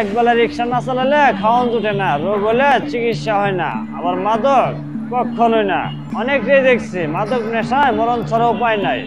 একবেলা রিক্সা না চালালে খাওয়ান জুটে না, রোগ হলে চিকিৎসা হয় না। আবার মাদক কখনোই না। অনেকটাই দেখছি, মাদক নেশায় মরণ ছাড়া উপায় নাই।